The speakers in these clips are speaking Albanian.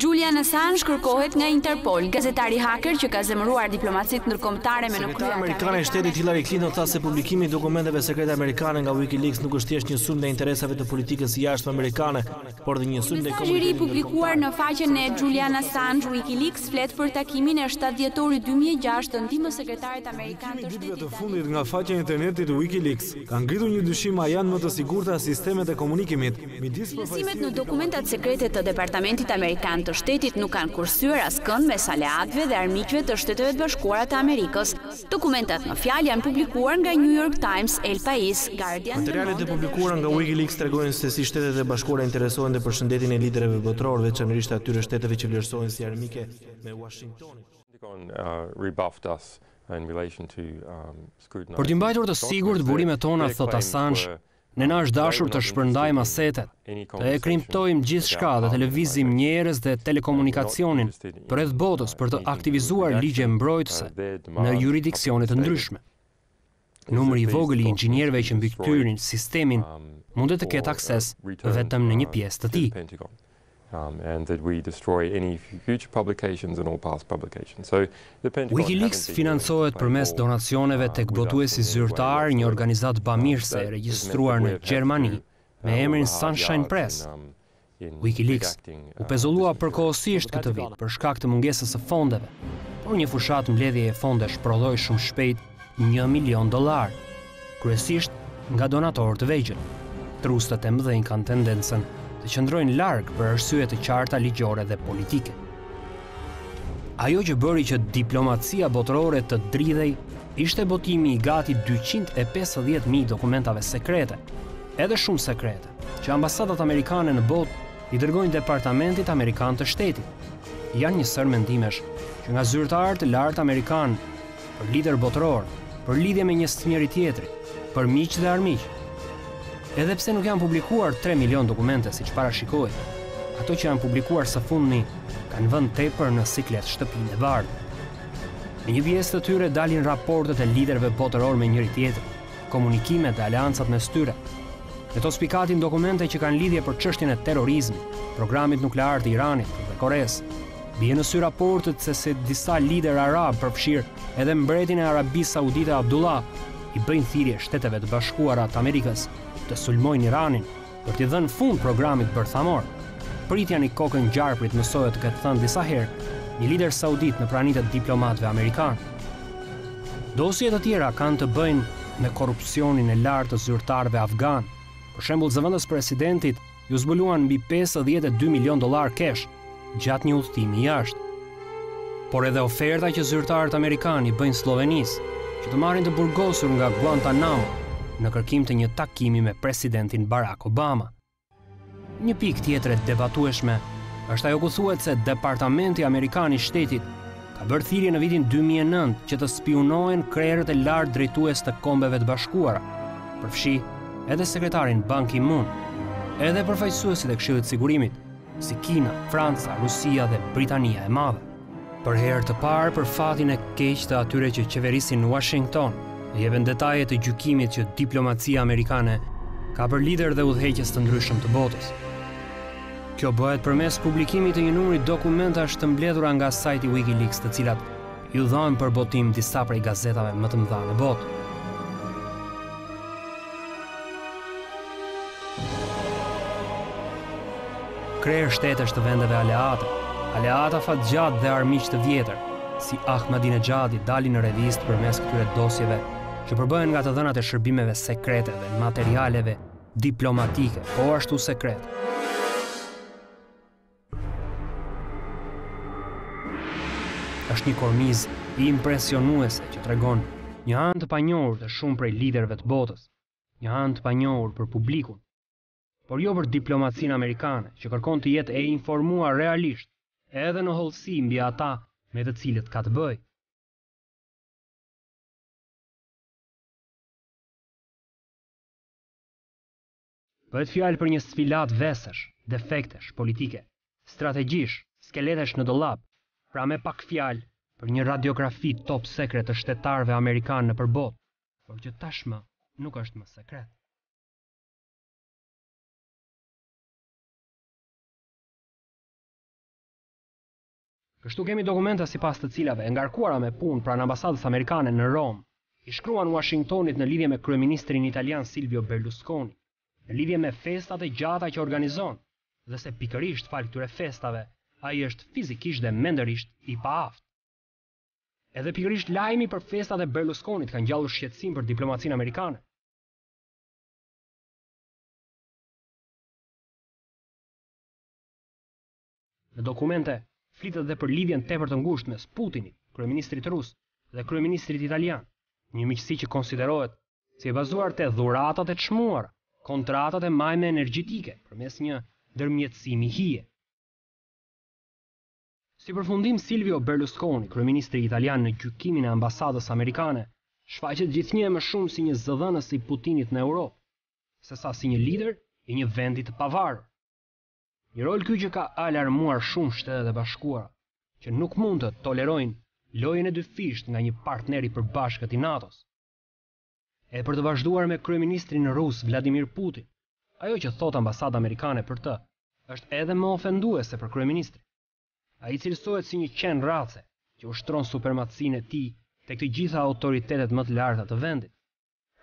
Julian Assange kërkohet nga Interpol, gazetari haker që ka zemëruar diplomacitë ndërkombëtare me në krye. Sekretarja amerikane e shtetit Hillary Clinton tha se publikimi i dokumenteve sekrete amerikane nga WikiLeaks nuk është thjesht një sulm ndaj interesave të politikës së jashtme amerikane, por dhe një sulm ndaj komunitetit ndërkombëtar. publikuar në faqen e Julian Assange, WikiLeaks flet për takimin e 7 dhjetorit 2006 të ndihmëssekretarit amerikan të shtetit. Publikimi i ditëve të fundit nga faqja e internetit WikiLeaks Ka ngritur një dyshim a janë më të sigurta sistemet e komunikimit midis përfaqësimit Cilësimet në dokumentat sekrete të Departamentit Amerikan të Shtetit nuk kanë kursyer askënd mes aleatëve dhe armiqve të Shteteve të Bashkuara të Amerikës. Dokumentat në fjalë janë publikuar nga New York Times, El Pais, Guardian. Materialet e publikuara nga WikiLeaks tregojnë sesi Shtetet e Bashkuara interesohen dhe për shëndetin e liderëve botërorë, veçanërisht atyre shteteve që vlerësohen si armike me Uashingtonin. Për t'i mbajtur të sigurt burimet tona, thotë Assange, ne na është dashur të shpërndajmë asetet, të enkriptojmë gjithçka dhe të lëvizim njerëz dhe telekomunikacionin përreth botës për të aktivizuar ligje mbrojtëse në juridiksione të ndryshme. Numri i vogël i inxhinierëve që mbikëqyrin sistemin um, mundet të ketë akses uh, vetëm në një uh, pjesë të tij. Um, and that we destroy any future publications and all past publications. So the Pentagon WikiLeaks financohet përmes donacioneve uh, tek botuesi zyrtar, një organizatë bamirëse e regjistruar në Gjermani me emrin Sunshine Press. Um, Wikileaks u pezullua përkohësisht këtë vit për shkak të mungesës së fondeve, por një fushatë mbledhjeje fondesh prodhoi shumë shpejt një milion dollarë, kryesisht nga donatorë të vegjël. Trustet e mëdhenj kanë tendencën të qëndrojnë larg për arsye të qarta ligjore dhe politike. Ajo që bëri që diplomacia botërore të dridhej ishte botimi i gati dyqind e pesëdhjetë mijë dokumentave sekrete, edhe shumë sekrete, që ambasadat amerikane në botë i dërgojnë Departamentit Amerikan të Shtetit. Janë një sërë mendimesh që nga zyrtarë të lartë amerikanë për liderë botërorë, për lidhje me një njëri-tjetrin, për miq dhe armiq. Edhe pse nuk janë publikuar 3 milion dokumente siç parashikohej, ato që janë publikuar së fundmi kanë vënë tepër në siklet Shtëpinë e Bardhë. Në një pjesë të tyre dalin raportet e liderëve botërorë me njëri-tjetrin, komunikimet dhe aleancat mes tyre. Në to spikatin dokumente që kanë lidhje për çështjen e terrorizmit, programit nuklear të Iranit dhe Koresë. Bien në sy raportet sesi disa liderë arabë, përfshirë edhe mbretin e Arabisë Saudite Abdullah, i bëjnë thirrje Shteteve të Bashkuara të Amerikës të sulmojnë Iranin, Për t'i dhënë fund programit bërthamor, pritjani kokën gjarprit mësohet të ketë thënë disa herë një lider saudit në prani të diplomatëve amerikanë. Dosje të tjera kanë të bëjnë me korrupsionin e lartë të zyrtarëve afganë. Për shembull, zëvendëspresidentit iu zbuluan mbi 52 milionë dollarë kesh, gjatë një udhëtimi jashtë. Por edhe oferta që zyrtarët amerikanë i bëjnë Sllovenisë që të marrin të burgosur nga Guantanamo në kërkim të një takimi me presidentin Barack Obama. Një pikë tjetër e debatueshme është ajo ku thuhet se Departamenti Amerikan i Shtetit ka bërë thirrje në vitin 2009 që të spiunohen krerët e lartë drejtues të Kombeve të Bashkuara, përfshi edhe sekretarin Ban Ki-moon, edhe përfaqësuesit e Këshillit të Sigurimit. si Kina, Franca, Rusia dhe Britania e Madhe. Për herë të parë për fatin e keq të atyre që qeverisin në Washington, jepen detaje të gjykimit që diplomacia amerikane ka për liderë dhe udhëheqës të ndryshëm të botës. Kjo bëhet përmes publikimit të një numri dokumentash të mbledhura nga sajti Wikileaks, të cilat Iu dhanë për botim disa prej gazetave më të mëdha në botë. Krerë shtetesh të vendeve aleate, aleatë afatgjatë dhe armiq të vjetër, si Ahmadinexhadi dalin në revistë përmes këtyre dosjeve që përbëhen nga të dhënat e shërbimeve sekrete dhe materialeve diplomatike, po ashtu sekrete. Është një kornizë impresionuese që tregon një anë të panjohur të shumë prej liderëve të botës, një anë të panjohur për publikun, por jo për diplomacinë amerikane që kërkon të jetë e informuar realisht edhe në hollësi mbi ata me të cilët ka të bëjë. Bëhet fjalë për një sfilatë vesesh, defektesh politike, strategjish, skeletesh në dollap, pra me pak fjalë, për një radiografi top secret të shtetarëve amerikanë nëpër botë, por që tashmë nuk është më sekret. Kështu kemi dokumenta sipas të cilave e ngarkuara me punë pranë ambasadës amerikane në Romë, i shkruan Uashingtonit në lidhje me kryeministrin italian Silvio Berlusconi, në lidhje me festat e gjata që organizon dhe se pikërisht falë këtyre festave ai është fizikisht dhe mendërisht i paaftë. Edhe pikërisht lajmi për festat e Berlusconit ka ngjallur shqetësim për diplomacinë amerikane. Në dokumente, flitet dhe për lidhjen tepër të ngushtë mes Putinit, kryeministrit rus, dhe kryeministrit italian, një miqësi që konsiderohet si e bazuar te dhuratat e çmuara, kontratat e majme energjetike përmes një ndërmjetësimi hije. Si përfundim Silvio Berlusconi, kryeministri italian në gjykimin e ambasadës amerikane, shfaqet gjithnjë e më shumë si një zëdhënës i Putinit në Europë, sesa si një lider i një vendi të pavarur. Një rol ky që ka alarmuar shumë Shtetet e Bashkuara, që nuk mund të tolerojnë lojën e dyfishtë nga një partner i përbashkët i NATO-s. E për të vazhduar me kryeministrin rus Vladimir Putin, ajo që thotë ambasada amerikane për të, është edhe më ofenduese për kryeministrin. Ai cilësohet si një qen race që ushtron supermacinë e tij tek të gjitha autoritetet më të larta të vendit.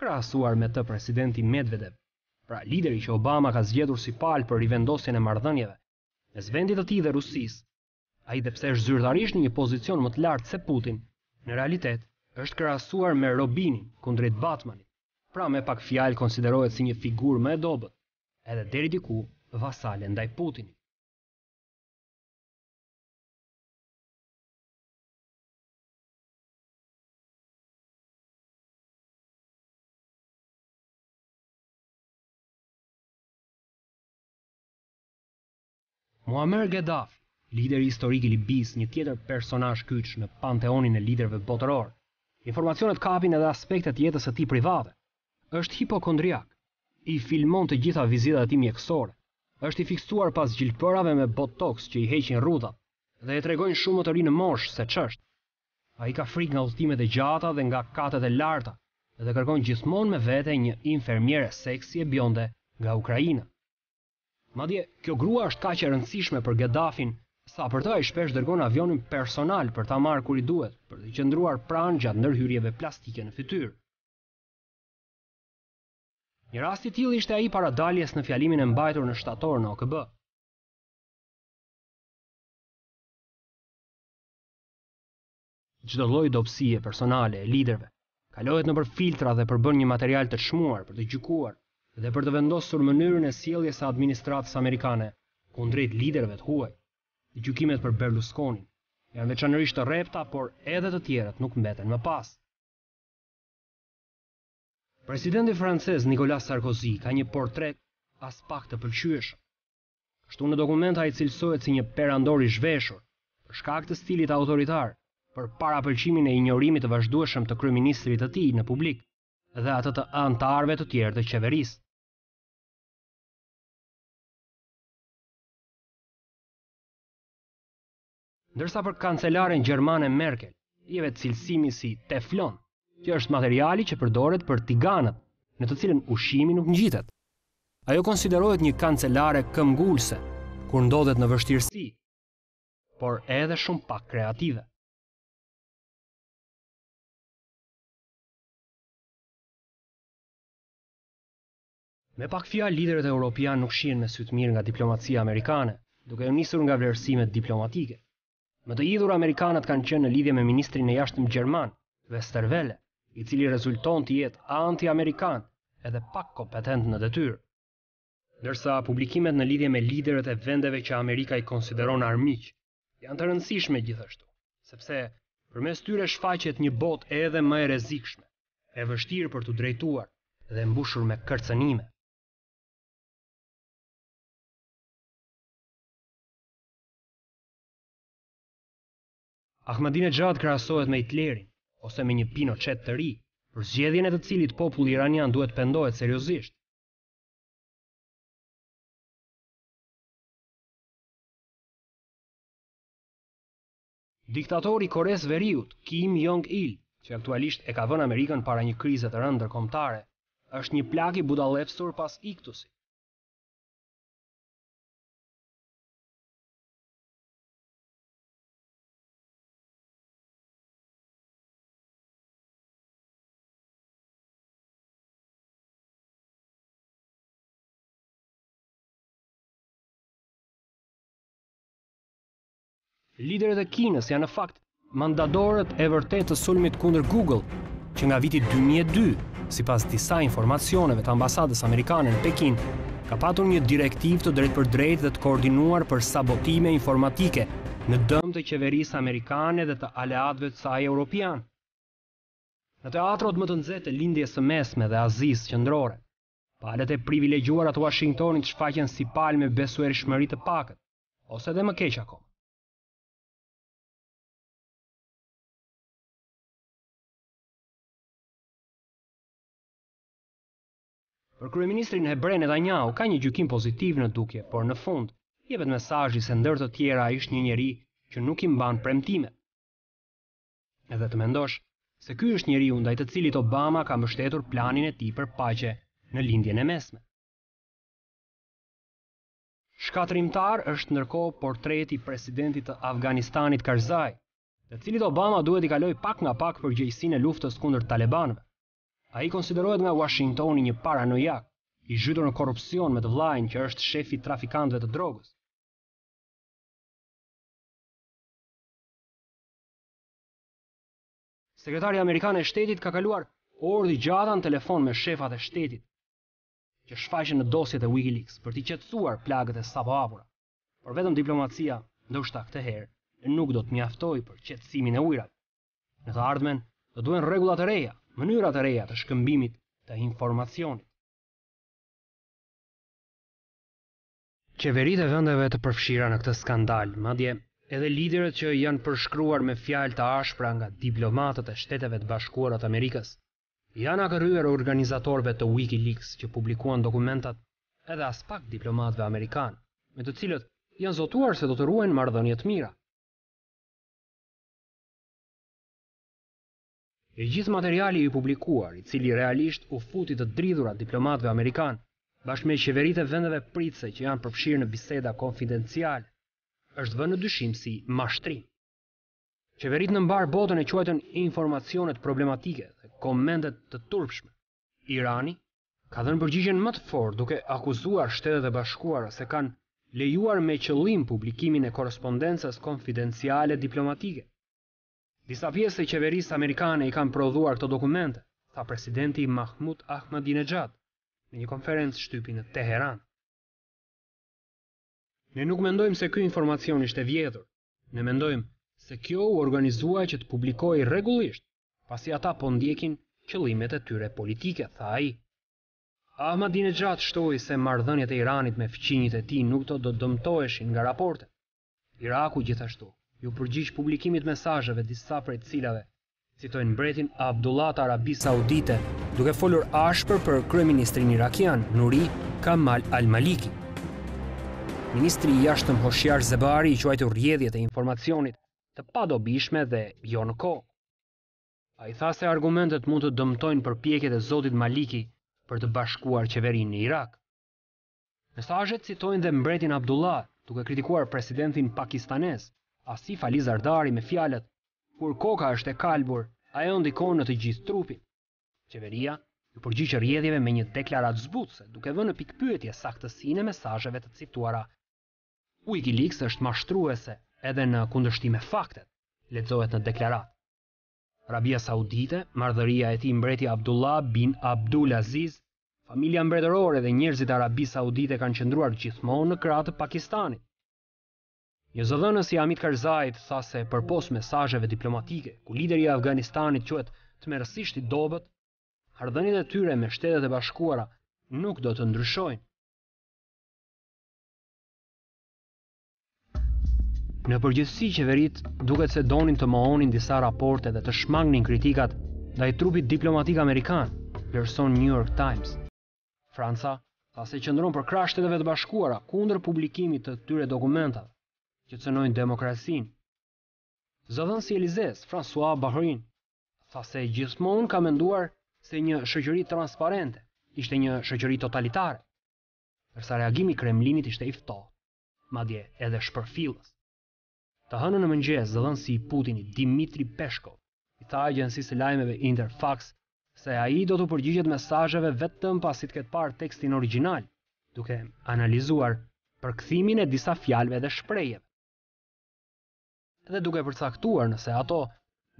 Krahasuar me të presidenti Medvedev, pra lideri që Obama ka zgjedhur si palë për rivendosjen e marrëdhënieve mes vendit të tij dhe Rusisë, ai dhe pse është zyrtarisht në një pozicion më të lartë se Putin, në realitet është krahasuar me Robinin kundrejt Batmanit, pra me pak fjalë konsiderohet si një figurë më e dobët, edhe deri diku vasale ndaj Putinit. Muammer Gaddafi, lideri historik i Libisë, një tjetër personazh kyç në panteonin e liderëve botërorë. Informacionet kapin edhe aspekte të jetës së tij private. Është hipokondriak. I filmon të gjitha vizitat e tij mjekësore. Është i fiksuar pas gjilpërave me botox që i heqin rrudhat dhe e tregojnë shumë më të ri në moshë se ç'është. Ai ka frikë nga udhëtimet e gjata dhe nga katet e larta dhe kërkon gjithmonë me vete një infermiere seksi e bjonde nga Ukraina. Madje, kjo grua është kaq e rëndësishme për Gaddafin, sa për të ai shpesh dërgon avionin personal për ta marrë kur i duhet, për t'i qëndruar pranë gjatë ndërhyrjeve plastike në fytyrë. Një rast i tillë ishte ai para daljes në fjalimin e mbajtur në shtator në OKB. Çdo lloj dobësie personale e liderëve kalohet nëpër filtra dhe përbën një material të çmuar për të gjykuar dhe për të vendosur mënyrën e sjelljes së administratës amerikane kundrejt liderëve të huaj. Gjykimet për Berlusconin janë veçanërisht të rrepta, por edhe të tjerët nuk mbeten më pas. Presidenti francez Nicolas Sarkozy ka një portret aspak të pëlqyeshëm. Kështu në dokument ai cilësohet si një perandor i zhveshur, për shkak të stilit autoritar, për parapëlqimin e injorimit të vazhdueshëm të kryeministrit të tij në publik dhe atë të anëtarëve të tjerë të qeverisë. Ndërsa për kancelaren gjermane Merkel, jepet cilësimi si teflon, që është materiali që përdoret për tiganët, në të cilën ushqimi nuk ngjitet. Ajo konsiderohet një kancelare këmbëngulëse, kur ndodhet në vështirësi, por edhe shumë pak kreative. Me pak fjalë liderët europianë nuk shihen me sy të mirë nga diplomacia amerikane, duke u nisur nga vlerësimet diplomatike. Më të hidhur amerikanët kanë qenë në lidhje me ministrin e jashtëm gjerman, Westerwelle, i cili rezulton të jetë anti-amerikan edhe pak kompetent në detyrë. Ndërsa publikimet në lidhje me liderët e vendeve që Amerika i konsideron armiq, Janë të rëndësishme gjithashtu, sepse përmes tyre shfaqet një botë edhe më e rrezikshme, e vështirë për t'u drejtuar dhe e mbushur me kërcënime. Ahmadinejad krahasohet me Hitlerin ose me një Pinochet të ri, për zgjedhjen e të cilit populli iranian duhet të pendohet seriozisht. Diktatori i Koresë së Veriut, Kim Jong Il, që aktualisht e ka vënë Amerikën para një krize të rëndë ndërkombëtare, është një plak i budallepsur pas iktusit. Liderët e Kinës janë në fakt mandatorët e vërtetë të sulmit kundër Google që nga viti 2002, sipas disa informacioneve të ambasadës amerikane në Pekin, ka patur një direktivë të drejtpërdrejtë dhe të koordinuar për sabotime informatike në dëm të qeverisë amerikane dhe të aleatëve të saj europianë. Në teatrot më të nxehta të Lindjes së Mesme dhe Azisë Qendrore, Palët e privilegjuara të Washingtonit shfaqen si palë me besuershmëri të pakët, ose edhe më keq akoma. Për kryeministrin hebre Netanyahu ka një gjykim pozitiv në dukje, por në fund jepet mesazhi se ndër të tjera ai është një njeri që nuk i mban premtimet. Edhe të mendosh se ky është njeriu ndaj të cilit Obama ka mbështetur planin e tij për paqe në Lindjen e Mesme. Shkatërrimtar është ndërkohë portreti i presidentit të Afganistanit Karzai, të cilit Obama duhet t'i kalojë pak nga pak përgjegjësinë e luftës kundër talebanëve. Ai konsiderohet nga Washingtoni një paranojak, i zhytur në korrupsion me të vëllanë që është shef i trafikantëve të drogës. Sekretarja amerikane e shtetit ka kaluar orë të gjata në telefon me shefat e shtetit që shfaqen në dosjet e Wikileaks për t'i qetësuar plagët e sapohapura. Por vetëm diplomacia, ndoshta këtë herë, nuk do të mjaftojë për qetësimin e ujërave. Në të ardhmen do duhen rregulla të reja, mënyra të reja të shkëmbimit të informacionit. Qeveritë e vendeve të përfshira në këtë skandal, madje edhe liderët që janë përshkruar me fjalë të ashpra nga diplomatët e Shteteve të Bashkuara të Amerikës, i janë hakërryer organizatorëve të WikiLeaks që publikuan dokumentat edhe aspak diplomatëve amerikanë, me të cilët janë zotuar se do të ruajnë marrëdhënie të mira. I gjithë materiali i publikuar, i cili realisht u futi të dridhura diplomatëve amerikanë, bashkë me qeveritë e vendeve pritëse që janë përfshirë në biseda konfidenciale, është vënë në dyshim si mashtrim. Qeveritë në mbarë botën i quajtën informacionet problematike dhe komentet të turpshme. Irani ka dhënë përgjigjen më të fortë duke akuzuar Shtetet e Bashkuara se kanë lejuar me qëllim publikimin e korrespondencës konfidenciale diplomatike. Disa pjesë të qeverisë amerikane i kanë prodhuar këto dokumente, tha presidenti Mahmud Ahmadinexhad në një konferencë shtypi në Teheran. Ne nuk mendojmë se ky informacion ishte vjedhur. Ne mendojmë se kjo u organizua që të publikohej rregullisht, pasi ata po ndjekin qëllimet e tyre politike, tha ai. Ahmadinexhad shtoi se marrëdhëniet e Iranit me fqinjët e tij nuk do të dëmtoheshin nga raportet, Iraku gjithashtu iu përgjigj publikimit të mesazheve disa prej të cilave citojnë mbretin Abdullah të Arabisë Saudite duke folur ashpër për kryeministrin irakian Nuri Kamal al-Maliki. Ministri i Jashtëm Hoshiar Zebari i quajti rrjedhjet e informacionit të padobishme dhe jo në kohë. Ai tha se argumentet mund të dëmtojnë përpjekjet e zotit Maliki për të bashkuar qeverinë në Irak. Mesazhet citojnë dhe mbretin Abdullah, duke kritikuar presidentin pakistanez, Asif Ali Zardari me fjalët Kur koka është e kalbur, ajo ndikon në të gjithë trupin. Qeveria iu përgjigj rrjedhjeve me një deklaratë zbutëse, duke vënë në pikëpyetje saktësinë e mesazheve të cituara. Wikileaks është mashtruese edhe në kundërshtim me faktet, lexohet në deklaratë. Arabia Saudite, madhëria e tij mbreti Abdullah bin Abdul Aziz, familja mbretërore dhe njerëzit e Arabisë Saudite kanë qëndruar gjithmonë në krah të Pakistanit. Një zëdhënës i Hamid Karzait tha se përpos mesazheve diplomatike, ku lideri i Afganistanit quhet tmerrësisht i dobët, marrëdhëniet e tyre me Shtetet e Bashkuara nuk do të ndryshojnë. Në përgjithësi qeveritë duket se donin të mohonin disa raporte dhe të shmangnin kritikat ndaj trupit diplomatik amerikan, vlerëson New York Times. Franca tha se qëndron përkrah Shteteve të Bashkuara kundër publikimit të tyre dokumentave që cënojnë demokracinë. Zëdhënësi i Elizesë, François Baroin, tha se gjithmonë ka menduar se një shoqëri transparente ishte një shoqëri totalitare. Ndërsa reagimi i Kremlinit ishte i ftohtë, madje edhe shpërfillës. Të hënën në mëngjes, zëdhënësi i Putinit, Dimitri Peshkov, i tha agjencisë së lajmeve Interfax se ai do t'u përgjigjet mesazheve vetëm pasi të ketë parë tekstin origjinal, duke analizuar përkthimin e disa fjalëve dhe shprehjeve dhe duke përcaktuar nëse ato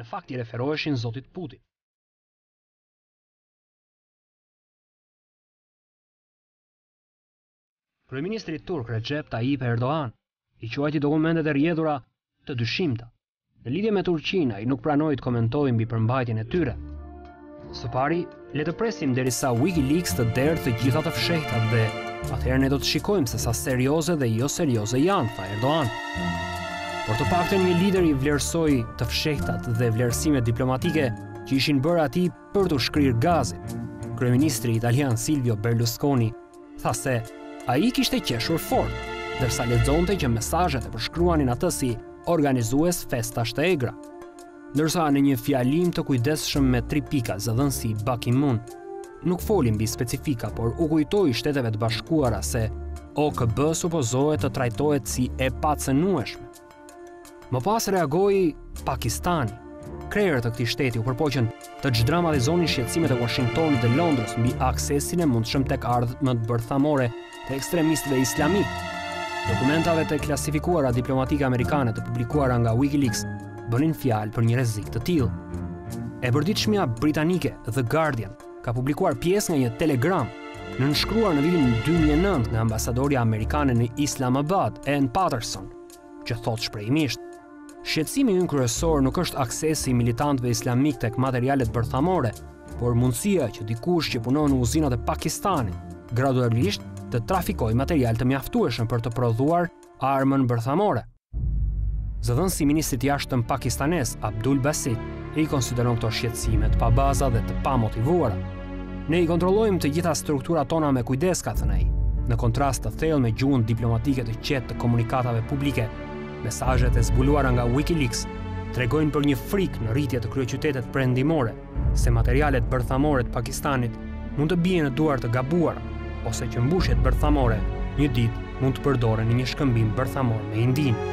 në fakt i referoheshin zotit Putin. Kryeministri turk Rexhep Tajip Erdogan i quajti dokumentet e rrjedhura të dyshimta. Në lidhje me Turqinë, ai nuk pranoi të komentojë mbi përmbajtjen e tyre. Së pari, le të presim derisa WikiLeaks të derdhë të gjitha të fshehtat dhe atëherë ne do të shikojmë se sa serioze dhe jo serioze janë, tha Erdogan. Por të paktën një lider i vlerësoi të fshehtat dhe vlerësimet diplomatike që i ishin bërë atij për t'u shkrirë gazit. Kryeministri italian Silvio Berlusconi tha se ai kishte qeshur fort, ndërsa lexonte që mesazhet e përshkruanin atë si organizues festash të egra. Ndërsa në një fjalim të kujdesshëm me tri pika zëdhënësi i Ban Ki-moon nuk foli mbi specifika, por u kujtoi Shteteve të Bashkuara se OKB supozohet të trajtohet si e pacenueshme. Më pas reagoi Pakistani. Krerë të këtij shteti u përpoqën të çdramatizonin shqetësimet e Washingtonit dhe Londrës mbi aksesin e mundshëm tek armët bërthamore të ekstremistëve islamikë. Dokumentave të klasifikuara diplomatike amerikane të publikuara nga Wikileaks bënin fjalë për një rrezik të tillë. E përditshmja britanike The Guardian ka publikuar pjesë nga një telegram nënshkruar në vitin 2009 nga ambasadorja amerikane në Islamabad, Anne Patterson, që thotë shprehimisht, Shqetësimi ynë kryesor nuk është aksesi i militantëve islamikë tek materialet bërthamore, por mundësia që dikush që punon në uzinat e Pakistanit gradualisht të trafikojë material të mjaftueshëm për të prodhuar armën bërthamore. Zëdhënësi i ministrit të jashtëm pakistanes, Abdul Basit, i konsideron këto shqetësime të pabaza dhe të pamotivuara. Ne i kontrollojmë të gjitha strukturat tona me kujdes, ka thënë ai, në kontrast të thellë me gjuhën diplomatike të qetë të komunikatave publike. Mesazhet e zbuluara nga WikiLeaks tregojnë për një frikë në rritje te kryeqytetet perëndimore, se materialet bërthamore të Pakistanit mund të bien në duar të gabuara, ose që mbushjet bërthamore një ditë mund të përdoren në një shkëmbim bërthamor me Indinë.